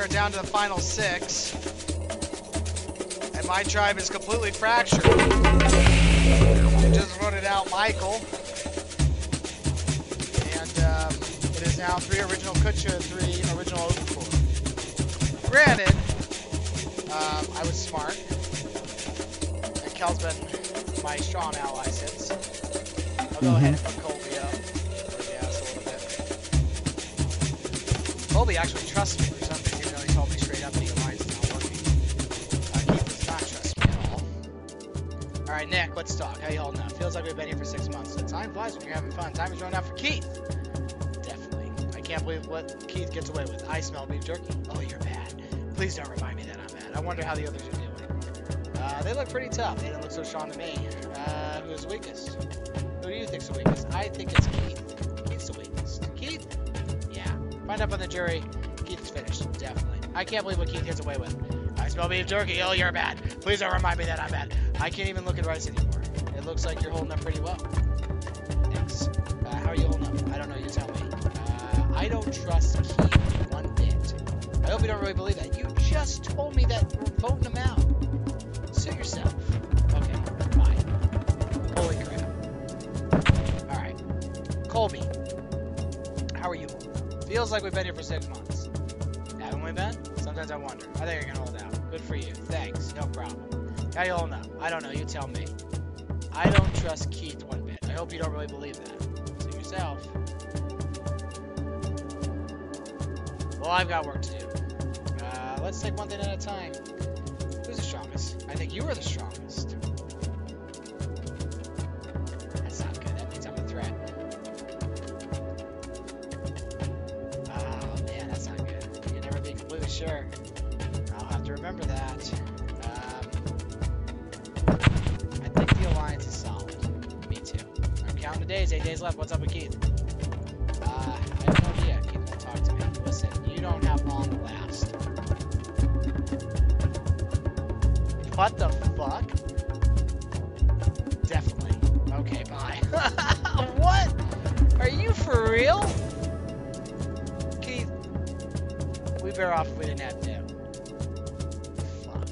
are down to the final six. And my tribe is completely fractured. I just voted out Michael. And um, it is now three original Kucha, three original Ogakor. Granted, um, I was smart. And Kel's been my strong ally since. I'll go ahead and put Colby up. the a little bit. Colby actually trusts me all. Alright, Nick, let's talk. How you holding up? Feels like we've been here for six months. So time flies when you're having fun. Time is running out for Keith. Definitely. I can't believe what Keith gets away with. I smell beef jerky. Oh, you're bad. Please don't remind me that I'm bad. I wonder how the others are doing. Uh, they look pretty tough. They don't look so strong to me. Uh, who's the weakest? Who do you think's the weakest? I think it's Keith. Keith's the weakest. Keith? Yeah. Find up on the jury. Keith's finished. Definitely. I can't believe what Keith gets away with. I smell beef jerky. Oh, you're bad. Please don't remind me that I'm bad. I can't even look at rice anymore. It looks like you're holding up pretty well. Thanks. Uh, how are you holding up? I don't know. You tell me. Uh, I don't trust Keith one bit. I hope you don't really believe that. You just told me that we're voting him out. Suit yourself. Okay. Holy crap. Alright. Colby. How are you? Feels like we've been here for six months. Haven't we been? Sometimes I wonder. I think you're gonna hold out. Good for you. Thanks. No problem. You holding up? I don't know. You tell me. I don't trust Keith one bit. I hope you don't really believe that. Suit yourself. Well, I've got work to do. Uh, let's take one thing at a time. Who's the strongest? I think you are the strongest. That's not good. That means I'm a threat. Oh man, that's not good. You can never be completely sure. I'll have to remember that. Days. Eight days left. What's up with Keith? Uh, I have no idea. Keith won't talk to me. Listen, you don't have long to last. What the fuck? Definitely. Okay, bye. what? Are you for real? Keith, we better off if we didn't. Fuck.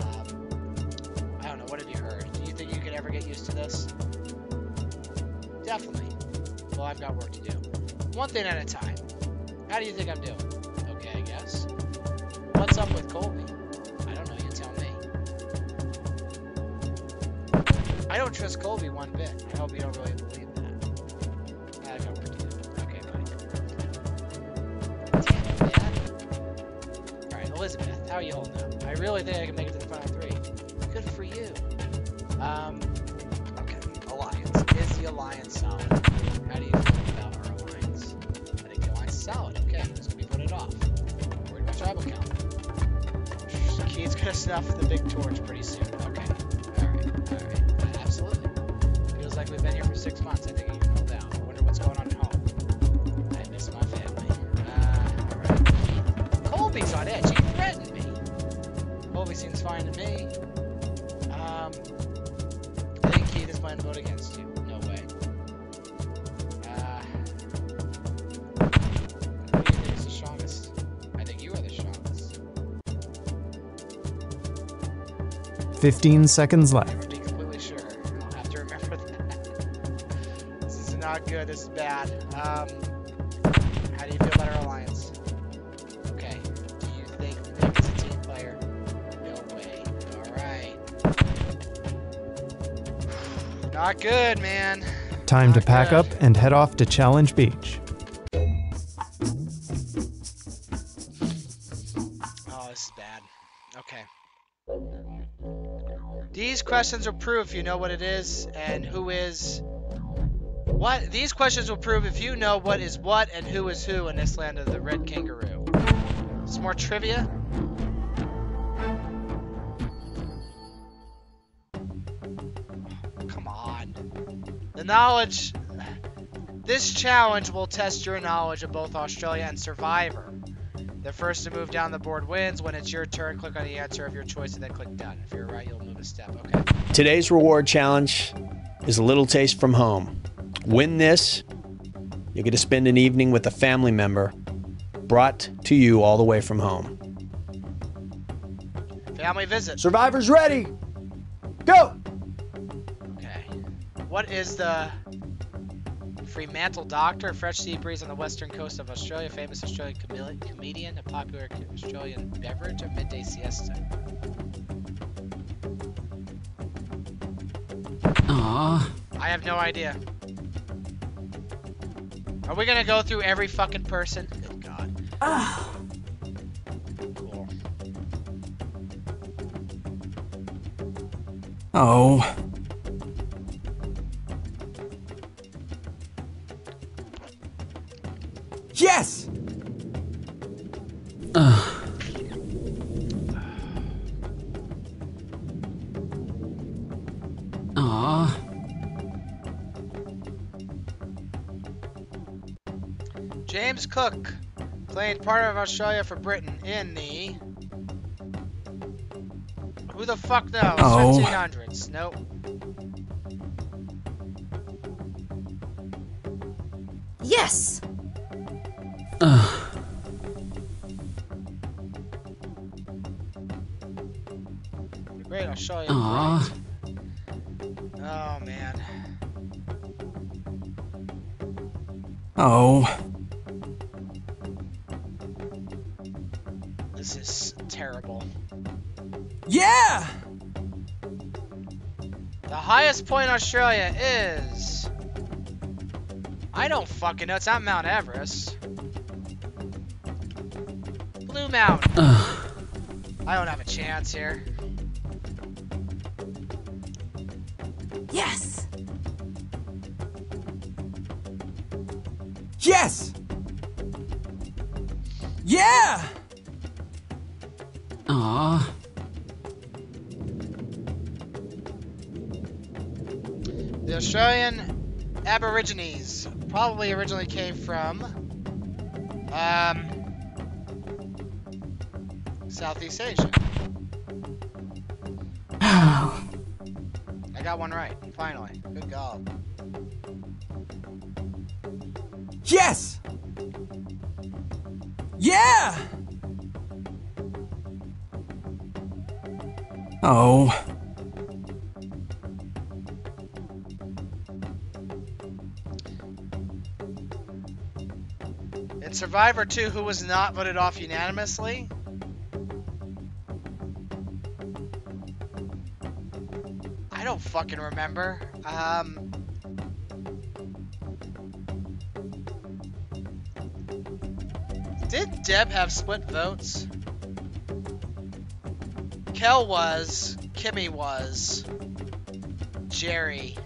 Um, I don't know. What have you heard? Do you think you could ever get used to this? Definitely. Well, I've got work to do. One thing at a time. How do you think I'm doing? Okay, I guess. What's up with Colby? I don't know. You tell me. I don't trust Colby one bit. I hope you don't really believe that. I got work to do. Okay, buddy. Damn man. Alright, Elizabeth, how are you holding up? I really think I can make it to the final three. Good for you. Um, okay, Alliance. Is the Alliance Gonna snuff the big torch pretty soon. Okay. 15 seconds left. sure. I'll have to remember that. this is not good. This is bad. Um, how do you feel about our alliance? Okay. Do you think Nick is a team player? No way. All right. Not good, man. Time to pack good. up and head off to Challenge Beach. Questions will prove if you know what it is and who is what. These questions will prove if you know what is what and who is who in this land of the red kangaroo. Some more trivia. Come on. The knowledge. This challenge will test your knowledge of both Australia and Survivor. The first to move down the board wins. When it's your turn, click on the answer of your choice and then click done. If you're right, you'll move a step. Okay. Today's reward challenge is a little taste from home. Win this, you get to spend an evening with a family member brought to you all the way from home. Family visit. Survivors ready! Go! Okay. What is the Fremantle Doctor, a fresh sea breeze on the western coast of Australia, famous Australian comedi- comedian, a popular Australian beverage, a midday siesta? Aw. I have no idea. Are we gonna go through every fucking person? Good God. Cool. Oh. James Cook claimed part of Australia for Britain in the. Who the fuck knows? Oh. 1500s. Nope. Yes! Ugh. The Great Australian Aw. Bight. Oh man. Oh. This is terrible. Yeah! The highest point in Australia is. I don't fucking know. It's not Mount Everest. Blue Mountain. I don't have a chance here. Australian Aborigines probably originally came from um, Southeast Asia. Oh. I got one right, finally. Good God. Yes! Yeah! Oh. Survivor 2, who was not voted off unanimously? I don't fucking remember. Um. Did Deb have split votes? Kel was. Kimmy was. Jerry.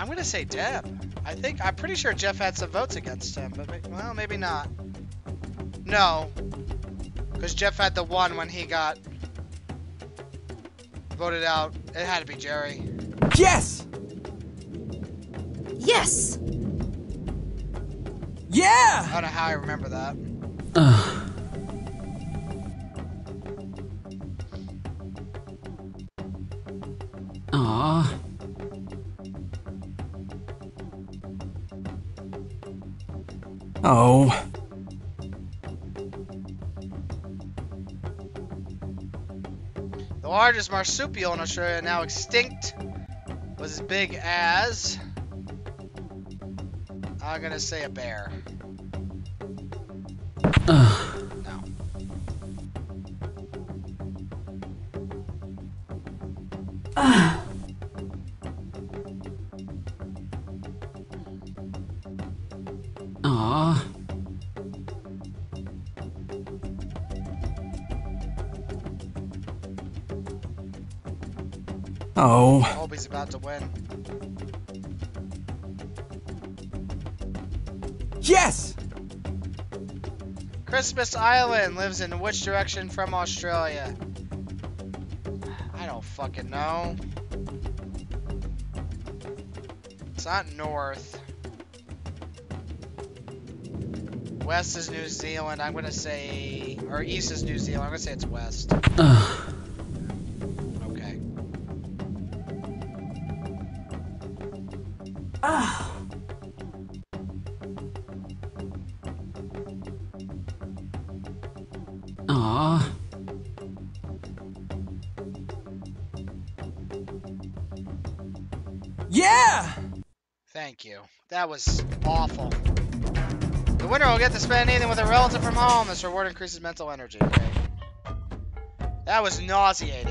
I'm gonna say Deb. I think I'm pretty sure Jeff had some votes against him, but well, maybe not. No, because Jeff had the one when he got voted out. It had to be Jerry. Yes! Yes! Yeah! I don't know how I remember that. Largest marsupial in Australia, now extinct, was as big as. I'm gonna say a bear. Ugh. No. Aw. Ah. Oh. About to win. Yes! Christmas Island lives in which direction from Australia? I don't fucking know. It's not north. West is New Zealand. I'm gonna say, or east is New Zealand. I'm gonna say it's west. That was awful. The winner will get to spend an evening with a relative from home. This reward increases mental energy. That was nauseating.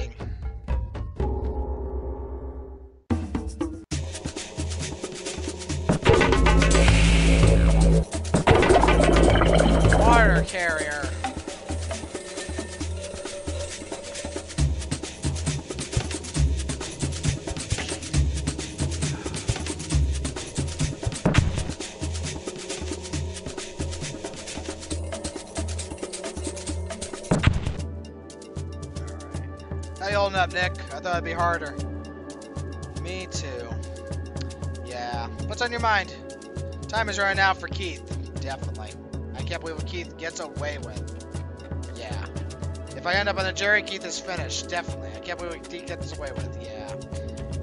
Thought it'd be harder. Me too. Yeah. What's on your mind? Time is running out for Keith. Definitely. I can't believe what Keith gets away with. Yeah. If I end up on the jury, Keith is finished. Definitely. I can't believe what Keith gets away with. Yeah.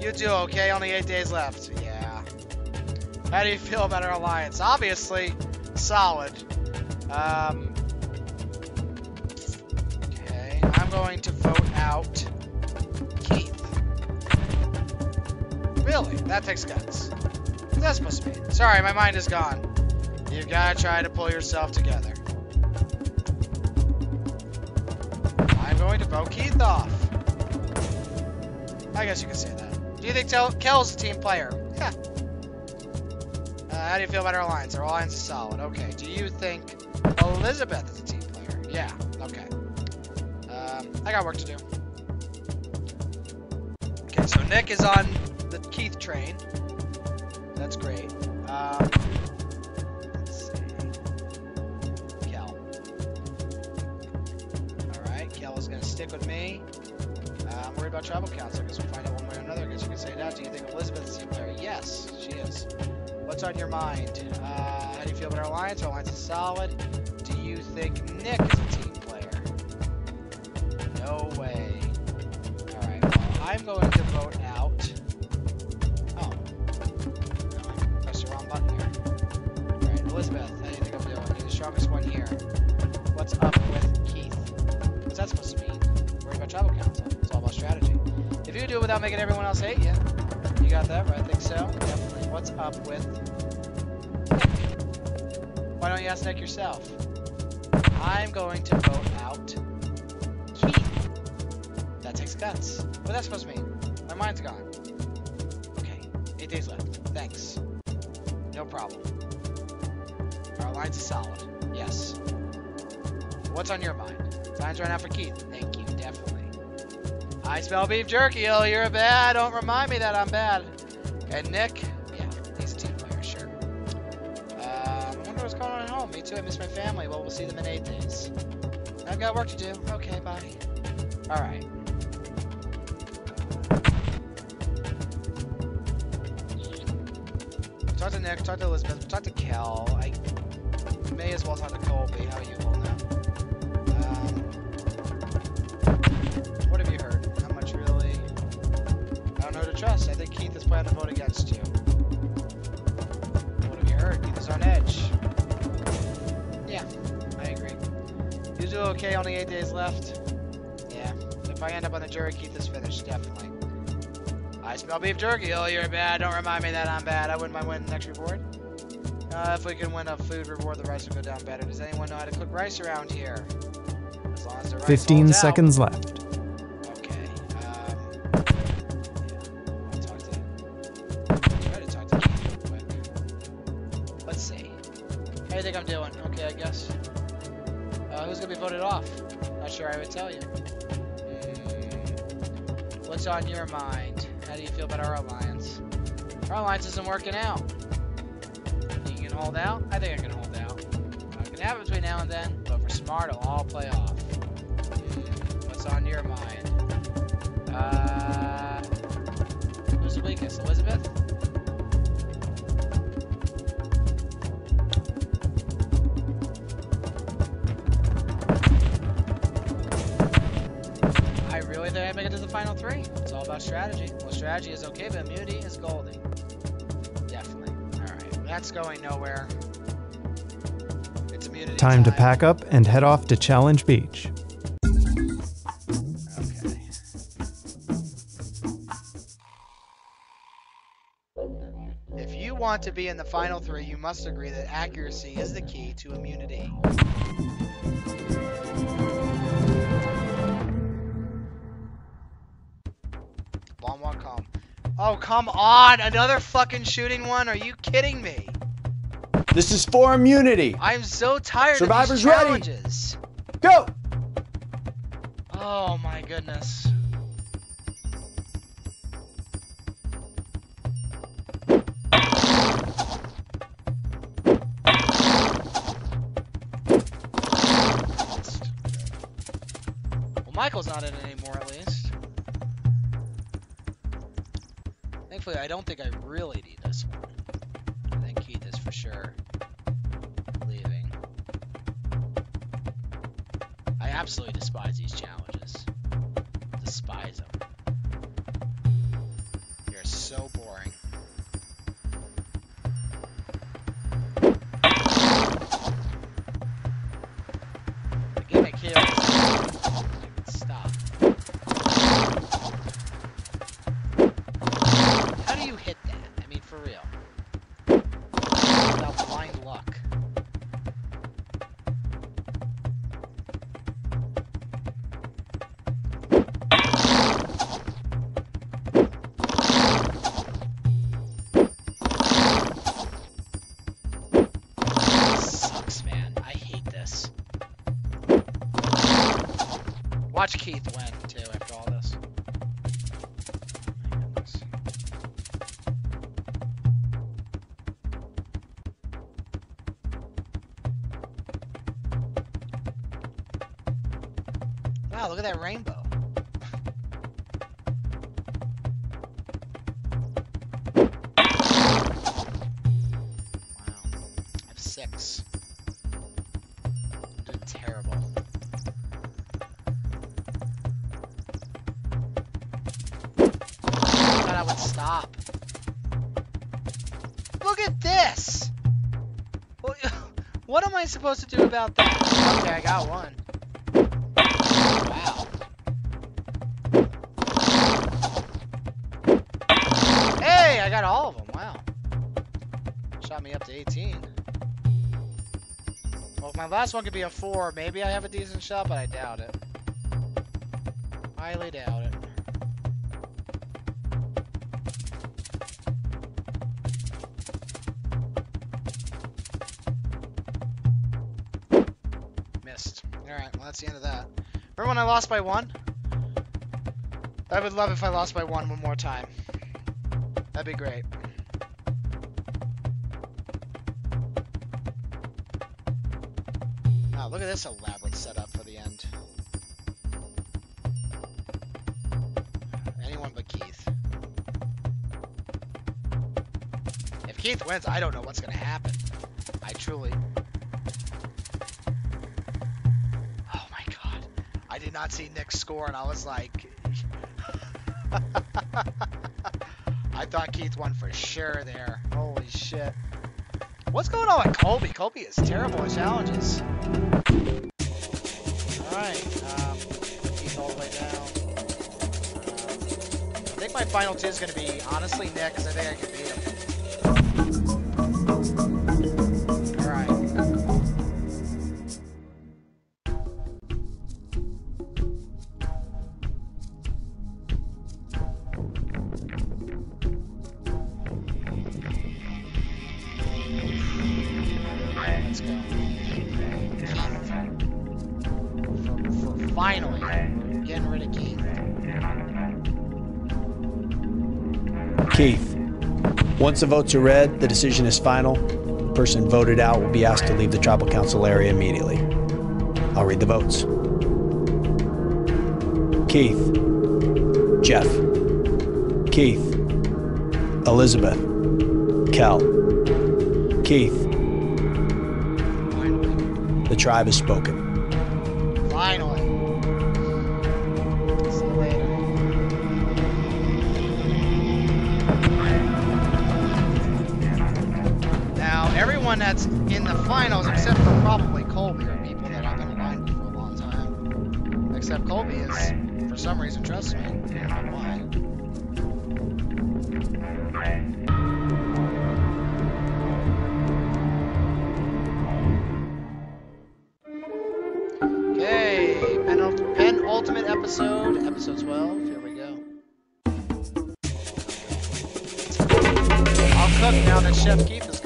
You do okay. Only eight days left. Yeah. How do you feel about our alliance? Obviously, solid. Um. Okay. I'm going to vote out Really? That takes guts. What's that supposed to mean? Sorry, my mind is gone. You've got to try to pull yourself together. I'm going to vote Keith off. I guess you could say that. Do you think Kel's a team player? Yeah. Uh, how do you feel about our alliance? Our alliance is solid. Okay. Do you think Elizabeth is a team player? Yeah. Okay. Um, I got work to do. Okay, so Nick is on the Keith train. That's great. Um, let's see. Kel. Alright, Kel is going to stick with me. Uh, I'm worried about tribal council. I guess we'll find out one way or another. I guess you could say that. Do you think Elizabeth is player? Yes, she is. What's on your mind? Uh, how do you feel about our alliance? Our alliance is solid. Do you think Nick is a team player? No way. Alright, well, I'm going to vote without making everyone else hate you, you got that right? I think so. Definitely. What's up with Why don't you ask Nick yourself? I'm going to vote out Keith. That takes guts. What's that supposed to mean? My mind's gone. Okay, eight days left. Thanks. No problem. Our alliance is solid. Yes. What's on your mind? Time's running out for Keith. Thank you, definitely. I smell beef jerky. Oh, you're a bad. Don't remind me that I'm bad. And Nick, yeah, he's a team player, sure. Um, I wonder what's going on at home. Me too. I miss my family. Well, we'll see them in eight days. I've got work to do. Okay, bye. All right. Talk to Nick. Talk to Elizabeth. Talk to Kel. I may as well talk to Colby. How are you holding up? Trust. I think Keith is planning to vote against you. What have you heard? Keith is on edge. Yeah, I agree. You do okay, only eight days left. Yeah. If I end up on the jury, Keith is finished, definitely. I smell beef jerky. Oh, you're bad. Don't remind me that I'm bad. I wouldn't mind winning the next reward. Uh, if we can win a food reward, the rice will go down better. Does anyone know how to cook rice around here? As long as the rice 15 holds out. seconds left. Who's voted off? Not sure I would tell you. Hmm. What's on your mind? How do you feel about our alliance? Our alliance isn't working out. You can hold out? I think I can hold out. I can have it between now and then, but we're smart, it'll all play off. Hmm, What's on your mind? Uh, who's the weakest? Elizabeth? make it to the final three. It's all about strategy. Well, strategy is okay, but immunity is golden. Definitely. All right, that's going nowhere. It's immunity. Time, time to pack up and head off to Challenge Beach. want to be in the final three, you must agree that accuracy is the key to immunity. Oh, come on! Another fucking shooting one? Are you kidding me? This is for immunity. I'm so tired Survivors of these challenges! ready. Go! Oh my goodness. Well, Michael's not in anymore, I don't think I really need this one. I think Keith is for sure leaving. I absolutely despise these challenges. Wow, look at that rainbow. Wow. I have six. I'm terrible. Thought I would stop. Look at this! What- What am I supposed to do about that? Okay, I got one. Got all of them. Wow. Shot me up to 18. Well, if my last one could be a 4, maybe I have a decent shot, but I doubt it. Highly doubt it. Missed. Alright, well that's the end of that. Remember when I lost by one? I would love if I lost by one one more time. That'd be great. Wow, look at this elaborate setup for the end. Anyone but Keith. If Keith wins, I don't know what's gonna happen. I truly. Oh my god. I did not see Nick's score and I was like. I thought Keith won for sure there. Holy shit. What's going on with Colby? Colby is terrible at challenges. Alright, um, Keith all the way down. Um, I think my final two is going to be, honestly, Nick, because I think I can once the votes are read, the decision is final. The person voted out will be asked to leave the tribal council area immediately. I'll read the votes. Keith, Jeff, Keith, Elizabeth, Kel, Keith. The tribe has spoken. everyone that's in the finals, except for probably Colby, are people that I've been aligned with for a long time. Except Colby is, for some reason, trust me. I don't know why. penultimate episode, episode 12. Here we go. I'll cook now that Chef Keith is